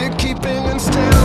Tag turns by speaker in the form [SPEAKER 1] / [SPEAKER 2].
[SPEAKER 1] You're keeping and staying.